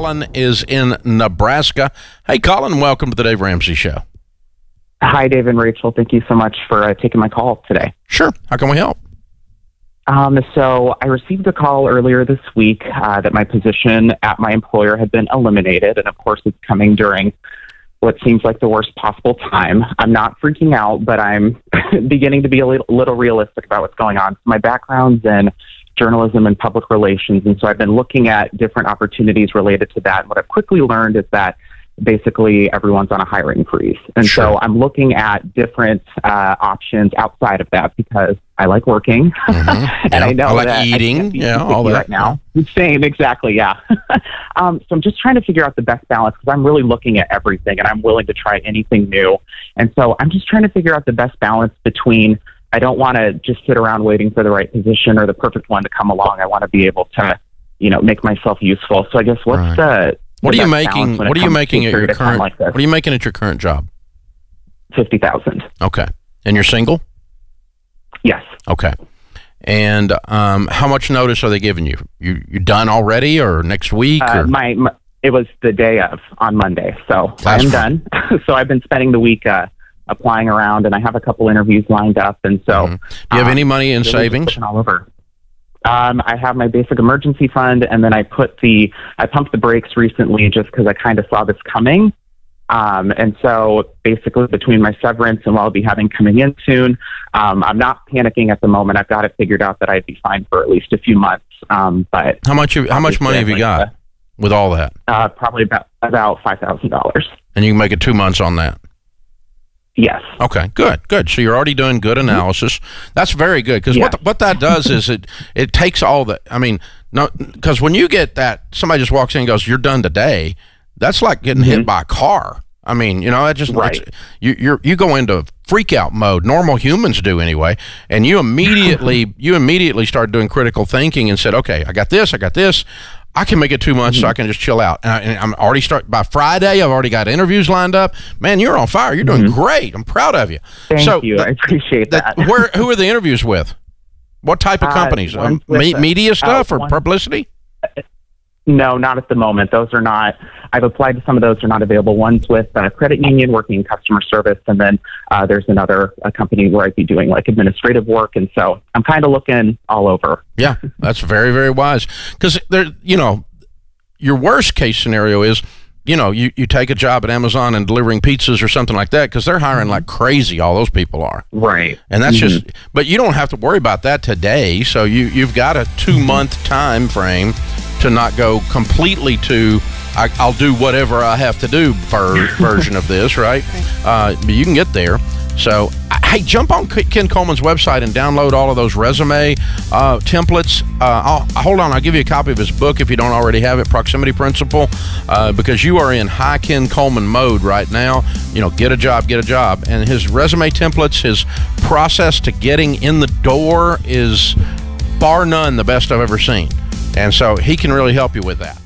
Colin is in Nebraska. Hey, Colin, welcome to the Dave Ramsey Show. Hi, Dave and Rachel. Thank you so much for uh, taking my call today. Sure. How can we help? Um, so I received a call earlier this week uh, that my position at my employer had been eliminated, and of course, it's coming during what seems like the worst possible time. I'm not freaking out, but I'm beginning to be a little, little realistic about what's going on. My background's in journalism and public relations, and so I've been looking at different opportunities related to that. And what I've quickly learned is that basically everyone's on a hiring freeze. And sure. so I'm looking at different uh, options outside of that because I like working mm-hmm. and yeah. I know I like that eating. yeah, all that right now. Same, exactly. Yeah. um, so I'm just trying to figure out the best balance because I'm really looking at everything and I'm willing to try anything new. And so I'm just trying to figure out the best balance between I don't want to just sit around waiting for the right position or the perfect one to come along. I want to be able to, you know, make myself useful. So I guess what's right. the what are you making? What are you making at your current? Like what are you making at your current job? Fifty thousand. Okay, and you're single. Yes. Okay. And um, how much notice are they giving you? You you done already, or next week? Uh, or? My, my, it was the day of on Monday, so I'm done. so I've been spending the week uh, applying around, and I have a couple interviews lined up, and so. Mm-hmm. Do you have um, any money in savings? All over. Um, I have my basic emergency fund, and then I put the I pumped the brakes recently just because I kind of saw this coming. Um, and so basically, between my severance and what I'll be having coming in soon, um, I'm not panicking at the moment. I've got it figured out that I'd be fine for at least a few months. Um, but how much how much money have you got with all that? Uh, probably about about five thousand dollars. And you can make it two months on that. Yes. Okay. Good. Good. So you're already doing good analysis. That's very good because what what that does is it it takes all the. I mean, no, because when you get that, somebody just walks in and goes, "You're done today." That's like getting mm-hmm. hit by a car. I mean, you know, it just right. you you you go into freak out mode. Normal humans do anyway, and you immediately you immediately start doing critical thinking and said, "Okay, I got this. I got this. I can make it two months mm-hmm. so I can just chill out. And, I, am already start by Friday. I've already got interviews lined up. Man, you're on fire. You're doing mm-hmm. great. I'm proud of you. Thank so you. I appreciate that. where who are the interviews with? What type of uh, companies? Um, me, media stuff uh, or publicity? No, not at the moment. Those are not. I've applied to some of those. They're not available. One's with a credit union working in customer service, and then uh, there's another company where I'd be doing like administrative work. And so I'm kind of looking all over. Yeah, that's very very wise because there, you know, your worst case scenario is you know, you, you take a job at Amazon and delivering pizzas or something like that because they're hiring like crazy. All those people are. Right. And that's mm-hmm. just, but you don't have to worry about that today. So you, you've got a two month time frame to not go completely to I, will do whatever I have to do ver- version of this, right? Uh, but you can get there. So, hey, jump on Ken Coleman's website and download all of those resume uh, templates. Uh, I'll, hold on, I'll give you a copy of his book if you don't already have it, Proximity Principle, uh, because you are in high Ken Coleman mode right now. You know, get a job, get a job. And his resume templates, his process to getting in the door is bar none the best I've ever seen. And so he can really help you with that.